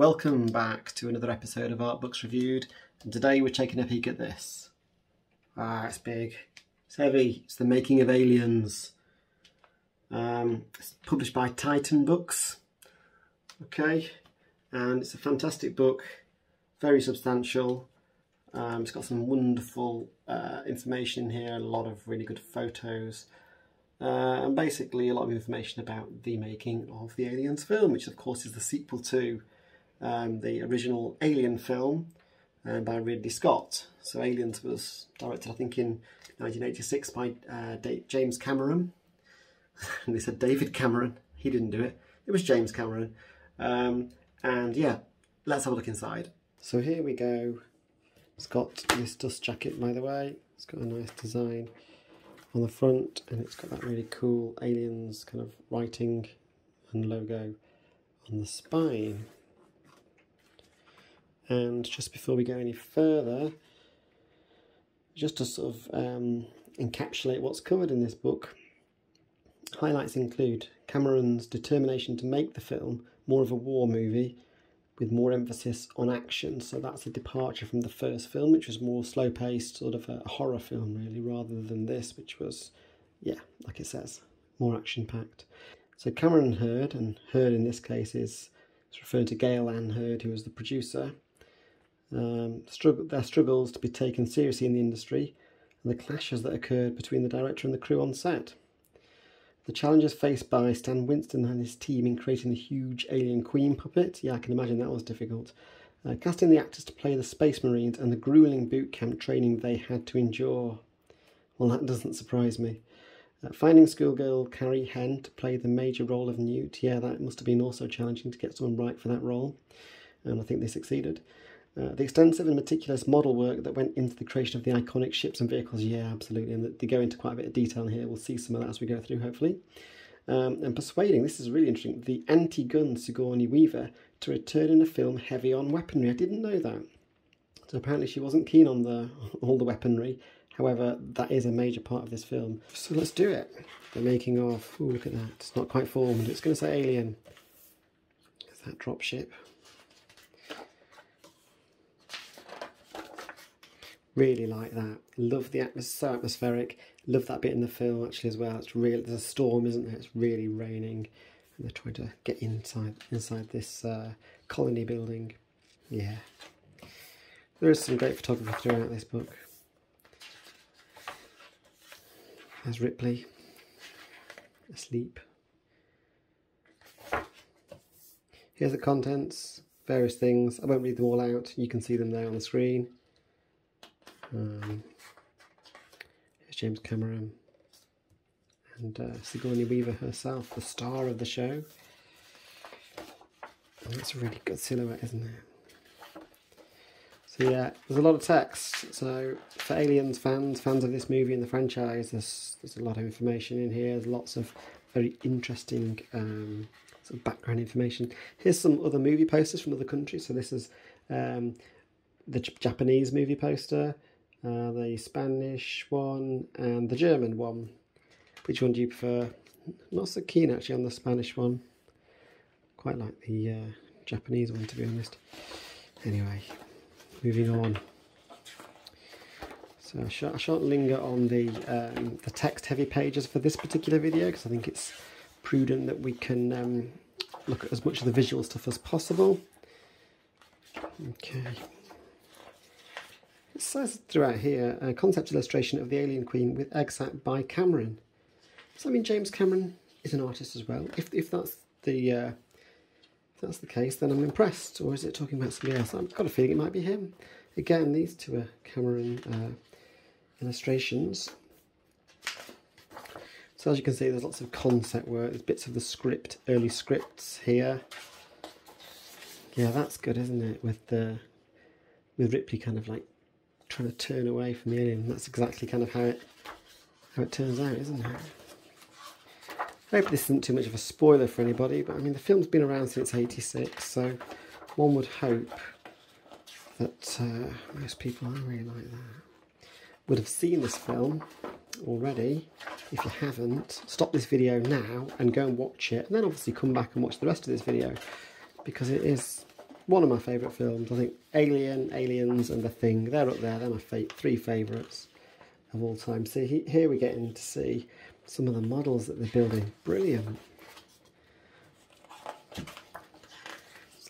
Welcome back to another episode of Art Books Reviewed, and today we're taking a peek at this. Ah, it's big, it's heavy, it's The Making of Aliens. Um, it's published by Titan Books, okay, and it's a fantastic book, very substantial. Um, it's got some wonderful uh, information here, a lot of really good photos. Uh, and basically a lot of information about the making of the Aliens film, which of course is the sequel to um, the original Alien film uh, by Ridley Scott. So Aliens was directed, I think, in 1986 by uh, James Cameron. and they said David Cameron. He didn't do it. It was James Cameron. Um, and yeah, let's have a look inside. So here we go. It's got this dust jacket, by the way. It's got a nice design on the front and it's got that really cool aliens kind of writing and logo on the spine. And just before we go any further, just to sort of um, encapsulate what's covered in this book, highlights include Cameron's determination to make the film more of a war movie with more emphasis on action. So that's a departure from the first film, which was more slow paced, sort of a horror film, really, rather than this, which was, yeah, like it says, more action packed. So Cameron Hurd, and Hurd in this case is referring to Gale Anne Hurd, who was the producer. Um, struggle, their struggles to be taken seriously in the industry and the clashes that occurred between the director and the crew on set. The challenges faced by Stan Winston and his team in creating the huge alien queen puppet, yeah, I can imagine that was difficult. Uh, casting the actors to play the Space Marines and the grueling boot camp training they had to endure. Well, that doesn't surprise me. Uh, finding schoolgirl Carrie Henn to play the major role of Newt, yeah, that must have been also challenging to get someone right for that role, and I think they succeeded. Uh, the extensive and meticulous model work that went into the creation of the iconic ships and vehicles, yeah, absolutely, and they go into quite a bit of detail here. We'll see some of that as we go through, hopefully. Um, and persuading, this is really interesting, the anti-gun Sigourney Weaver to return in a film heavy on weaponry. I didn't know that. So apparently she wasn't keen on the all the weaponry. However, that is a major part of this film. So let's do it. The making of, oh look at that, it's not quite formed. It's going to say Alien. Is that dropship? Really like that. Love the atmosphere, so atmospheric. Love that bit in the film actually as well. It's real. There's a storm, isn't there? It's really raining, and they're trying to get inside inside this uh, colony building. Yeah, there is some great photography throughout this book. There's Ripley asleep. Here's the contents, various things. I won't read them all out. You can see them there on the screen. Um, James Cameron and uh, Sigourney Weaver herself, the star of the show. And that's a really good silhouette, isn't it? So yeah, there's a lot of text. So for Aliens fans, fans of this movie and the franchise, there's there's a lot of information in here. There's lots of very interesting um, sort of background information. Here's some other movie posters from other countries. So this is um, the Japanese movie poster uh, the Spanish one and the German one. Which one do you prefer? Not so keen actually on the Spanish one. Quite like the uh, Japanese one to be honest. Anyway, moving on. So I shan't, I shan't linger on the um, the text heavy pages for this particular video because I think it's prudent that we can um, look at as much of the visual stuff as possible. Okay. Says throughout here, a concept illustration of the Alien Queen with excerpt by Cameron. So I mean James Cameron is an artist as well? If, if that's the uh, if that's the case, then I'm impressed. Or is it talking about somebody else? I've got a feeling it might be him. Again, these two are Cameron uh, illustrations. So as you can see, there's lots of concept work. There's bits of the script, early scripts here. Yeah, that's good, isn't it? With the with Ripley kind of like trying to turn away from the alien. That's exactly kind of how it how it turns out, isn't it? I hope this isn't too much of a spoiler for anybody, but I mean the film's been around since '86, so one would hope that uh, most people, I really like that, would have seen this film already. If you haven't, stop this video now and go and watch it, and then obviously come back and watch the rest of this video because it is one of my favourite films. I think Alien, Aliens, and The Thing. They're up there. They're my fa three favourites of all time. See, he, here we're getting to see some of the models that they're building. Brilliant.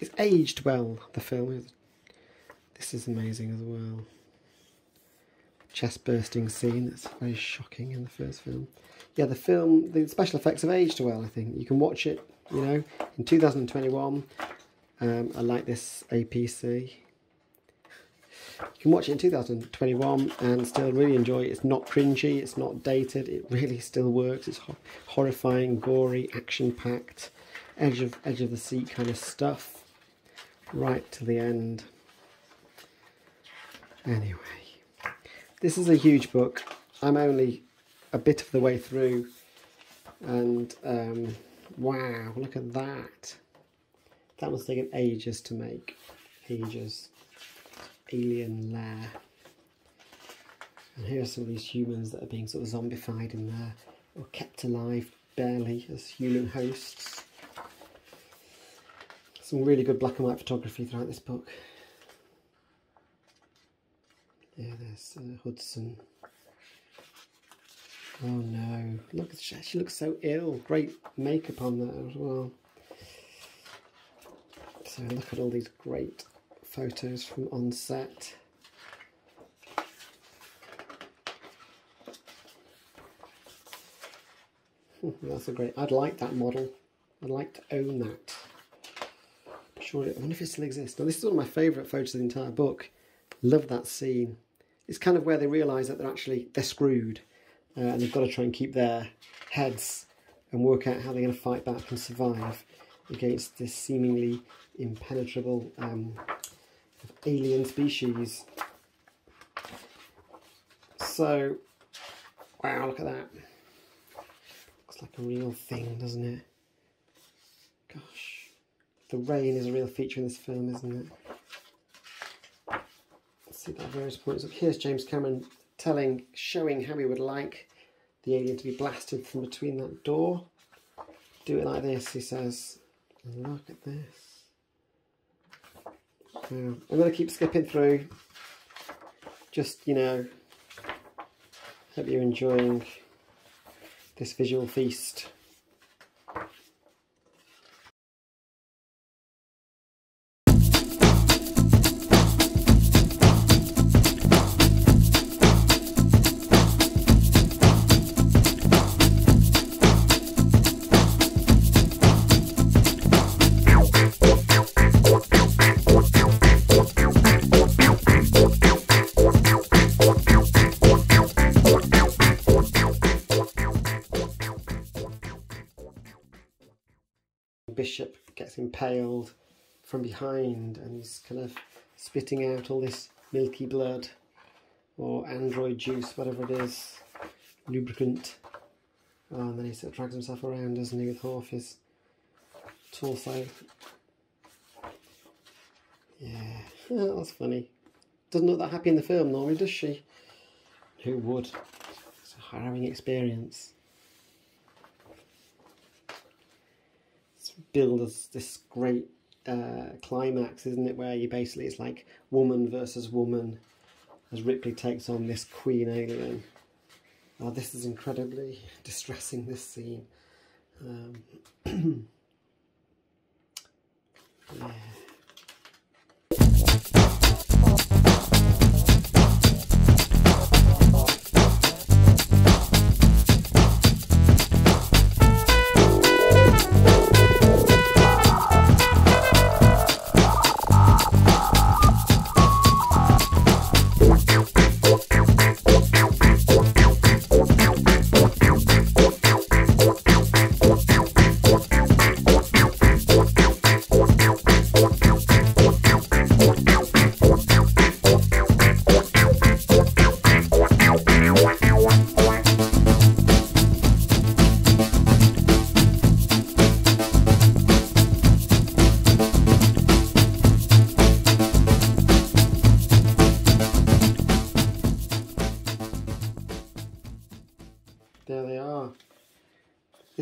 It's aged well, the film. This is amazing as well. Chest bursting scene that's very shocking in the first film. Yeah, the film, the special effects have aged well, I think. You can watch it, you know, in 2021. Um, I like this APC. You can watch it in 2021 and still really enjoy it. It's not cringy, it's not dated, it really still works. It's ho horrifying, gory, action-packed, edge of edge of the seat kind of stuff, right to the end. Anyway, this is a huge book. I'm only a bit of the way through, and um, wow, look at that. That must take ages to make. Ages alien lair. And here are some of these humans that are being sort of zombified in there, or kept alive barely as human hosts. Some really good black and white photography throughout this book. Yeah, there's uh, Hudson. Oh no, look, she looks so ill. Great makeup on that as well. So look at all these great photos from on set. That's a great, I'd like that model. I'd like to own that. Sure, I wonder if it still exists. Now this is one of my favourite photos of the entire book. Love that scene. It's kind of where they realise that they're actually, they're screwed. Uh, and they've got to try and keep their heads and work out how they're going to fight back and survive against this seemingly impenetrable um, alien species. So, wow, look at that. Looks like a real thing, doesn't it? Gosh. The rain is a real feature in this film, isn't it? Let's see that various points. Here's James Cameron telling, showing how he would like the alien to be blasted from between that door. Do it like this, he says. Look at this. I'm going to keep skipping through. Just, you know, hope you're enjoying this visual feast. Gets impaled from behind and he's kind of spitting out all this milky blood or android juice, whatever it is, lubricant. And then he sort of drags himself around, doesn't he, with half his torso. Yeah, oh, that's funny. Doesn't look that happy in the film normally, does she? Who would? It's a harrowing experience. Build this, this great uh, climax, isn't it? Where you basically it's like woman versus woman as Ripley takes on this queen alien. Oh, this is incredibly distressing. This scene. Um, yeah.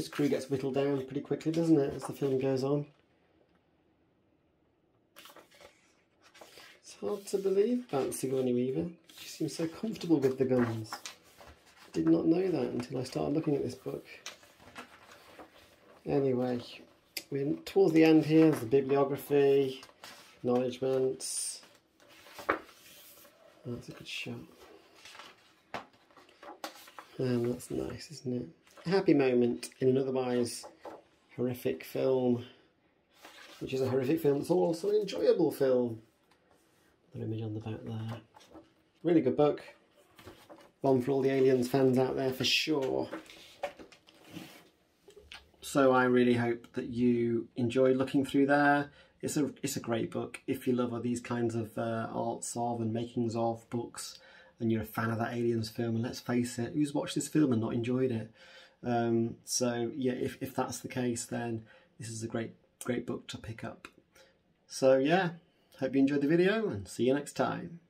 Crew gets whittled down pretty quickly, doesn't it, as the film goes on? It's hard to believe about Sigourney Weaver. She seems so comfortable with the guns. I did not know that until I started looking at this book. Anyway, we're towards the end here. There's the bibliography, acknowledgements. that's a good shot. And that's nice, isn't it? A happy moment in an otherwise horrific film, which is a horrific film It's also an enjoyable film. Another image on the back there. Really good book. One for all the Aliens fans out there for sure. So I really hope that you enjoy looking through there. It's a it's a great book if you love these kinds of uh, arts of and makings of books, and you're a fan of that Aliens film. And let's face it, who's watched this film and not enjoyed it? Um, so yeah, if if that's the case, then this is a great great book to pick up. So yeah, hope you enjoyed the video and see you next time.